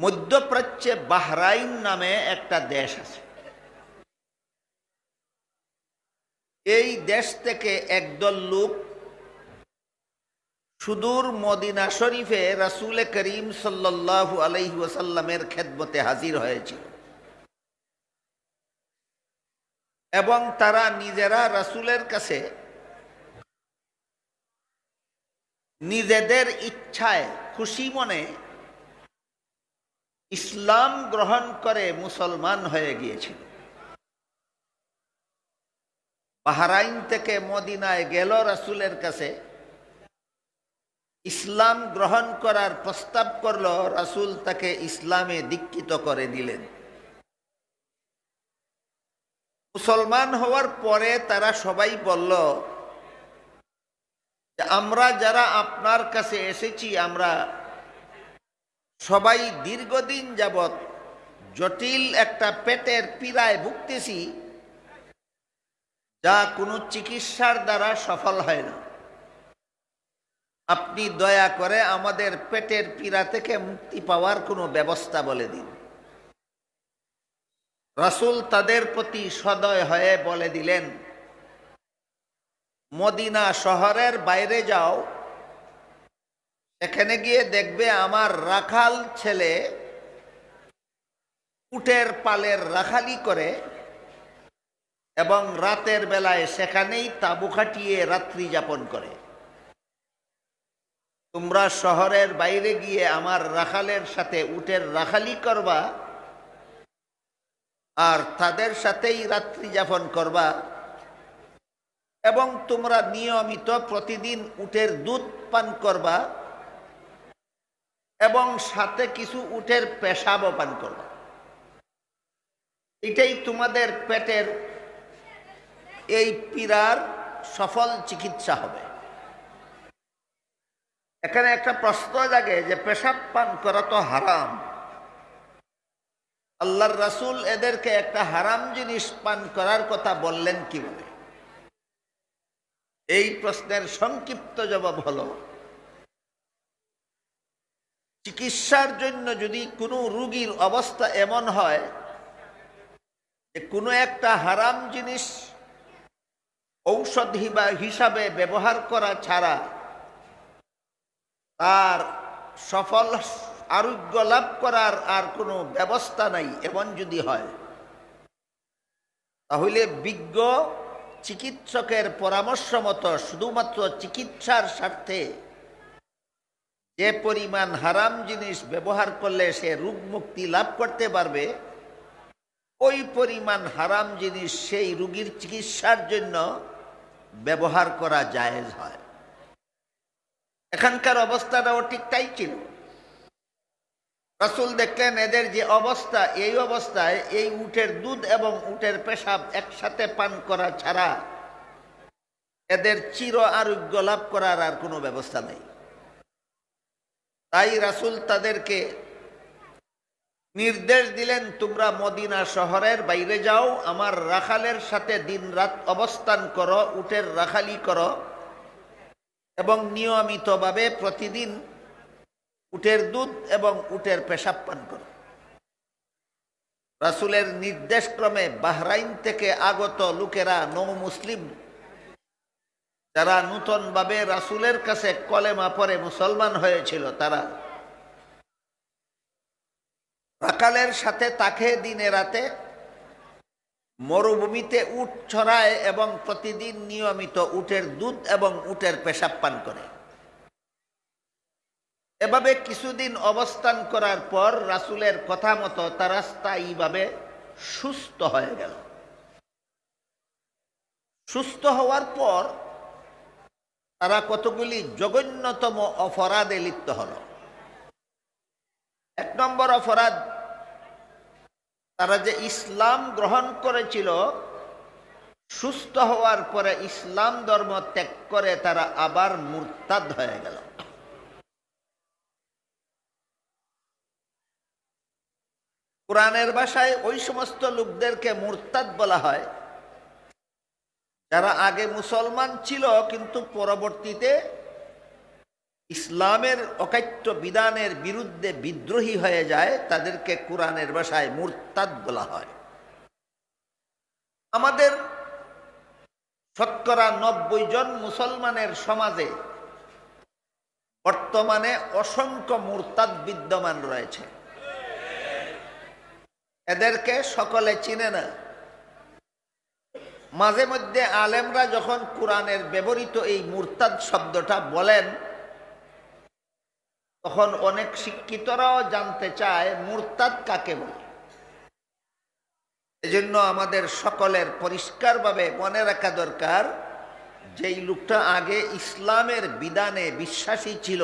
মধ্যপ্রাচ্যে বাহরাইন নামে একটা দেশ আছে। এই দেশ থেকে একদল লোক সুদূর মদিনা শরীফে রাসুল করিম সাল্লাল্লাহু আলাইহি ওয়াসাল্লামের খেদমতে হাজির হয়েছিল। এবং তারা নিজেরা রাসুলের কাছে নিজেদের ইচ্ছায় খুশি মনে ইসলাম গ্রহণ করে মুসলমান হয়ে গিয়েছিল। বাহারাইন থেকে মদিনায় গেল রাসুলের কাছে। ইসলাম গ্রহণ করার প্রস্তাব করল, রাসুল তাকে ইসলামে দীক্ষিত করে দিলেন। মুসলমান হওয়ার পরে তারা সবাই বলল আমরা যারা আপনার কাছে এসেছি, আমরা সবাই দীর্ঘদিন যাবৎ জটিল একটা পেটের পীড়ায় ভুগতেছি, যা কোনো চিকিৎসার দ্বারা সফল হয় না। আপনি দয়া করে আমাদের পেটের পীড়া থেকে মুক্তি পাওয়ার কোনো ব্যবস্থা বলে দিন। রাসুল তাদের প্রতি সদয় হয়ে বলে দিলেন, মদিনা শহরের বাইরে যাও এখানে গিয়ে দেখবে আমার রাখাল ছেলে উটের পালের রাখালি করে এবং রাতের বেলায় সেখানেই তাবু খাটিয়ে রাত্রি যাপন করে। তোমরা শহরের বাইরে গিয়ে আমার রাখালের সাথে উটের রাখালি করবা আর তাদের সাথেই রাত্রি যাপন করবা এবং তোমরা নিয়মিত প্রতিদিন উটের দুধ পান করবা। এবং সাথে কিছু উটের পেশাবও পান করবা। এটাই তোমাদের পেটের এই পীড়ার সফল চিকিৎসা হবে। এখানে একটা প্রশ্ন জাগে যে পেশাব পান করা তো হারাম। আল্লাহর রাসুল এদেরকে একটা হারাম জিনিস পান করার কথা বললেন কীভাবে এই প্রশ্নের সংক্ষিপ্ত জবাব হল চিকিৎসার জন্য যদি কোনো রুগীর অবস্থা এমন হয় যে কোনো একটা হারাম জিনিস ঔষধ হিসাবে ব্যবহার করা ছাড়া তার সফল আরোগ্য লাভ করার আর কোনো ব্যবস্থা নাই, এমন যদি হয়, তাহলে বিজ্ঞ চিকিৎসকের পরামর্শ মতো শুধুমাত্র চিকিৎসার স্বার্থে যে পরিমাণ হারাম জিনিস ব্যবহার করলে সে রোগ মুক্তি লাভ করতে পারবে। ওই পরিমাণ হারাম জিনিস সেই রুগীর চিকিৎসার জন্য ব্যবহার করা জায়েজ হয়। এখানকার অবস্থাটাও ঠিক তাই ছিল। রাসুল দেখলেন এদের যে অবস্থা, এই অবস্থায় এই উটের দুধ এবং উটের পেশাব একসাথে পান করা ছাড়া এদের চির আরোগ্য লাভ করার আর কোনো ব্যবস্থা নেই। তাই রাসুল তাদেরকে নির্দেশ দিলেন, তোমরা মদিনা শহরের বাইরে যাও, আমার রাখালের সাথে দিন রাত অবস্থান করো, উটের রাখালি করো এবং নিয়মিতভাবে প্রতিদিন উটের দুধ এবং উটের পেশাব পান করো। রাসুলের নির্দেশক্রমে বাহরাইন থেকে আগত লোকেরা নৌ মুসলিম যারা নূতনভাবে রাসুলের কাছে কলেমা পরে মুসলমান হয়েছিল, তারা রাকালের সাথে তাকে দিনে রাতে মরুভূমিতে উট ছড়ায় এবং প্রতিদিন নিয়মিত উটের দুধ এবং উটের পেশাব পান করে। এভাবে কিছুদিন অবস্থান করার পর রাসুলের কথা মতো তারা স্থায়ীভাবে সুস্থ হয়ে গেল। সুস্থ হওয়ার পর তারা কতগুলি জঘন্যতম অপরাধে লিপ্ত হল? এক নম্বর অপরাধ, তারা যে ইসলাম গ্রহণ করেছিল, সুস্থ হওয়ার পরে ইসলাম ধর্ম ত্যাগ করে তারা আবার মুরতাদ হয়ে গেল। কোরআনের ভাষায় ওই সমস্ত লোকদেরকে মুরতাদ বলা হয়। যারা আগে মুসলমান ছিল, কিন্তু পরবর্তীতে ইসলামের অকাট্য বিধানের বিরুদ্ধে বিদ্রোহী হয়ে যায়, তাদেরকে কোরআনের ভাষায় মুরতাদ বলা হয়। আমাদের শতকরা নব্বই জন মুসলমানের সমাজে বর্তমানে অসংখ্য মুরতাদ বিদ্যমান রয়েছে। এদেরকে সকলে চিনে না। মাঝে মধ্যে আলেমরা যখন কোরআনের ব্যবহৃত এই মুরতাদ শব্দটা বলেন, তখন অনেক শিক্ষিতরাও জানতে চায় মুরতাদ কাকে বলে। এজন্য আমাদের সকলের পরিষ্কারভাবে মনে রাখা দরকার, যেই লোকটা আগে ইসলামের বিধানে বিশ্বাসী ছিল,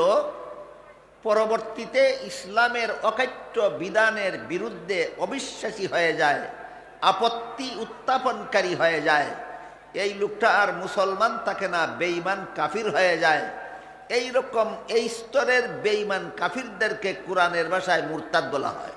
পরবর্তীতে ইসলামের অকাট্য বিধানের বিরুদ্ধে অবিশ্বাসী হয়ে যায়। আপত্তি উত্থাপনকারী হয়ে যায়। এই লোকটা আর মুসলমান থাকে না বেইমান কাফির হয়ে যায়। এই রকম এই স্তরের বেইমান কাফিরদেরকে কোরআনের ভাষায় মুরতাদ বলা হয়।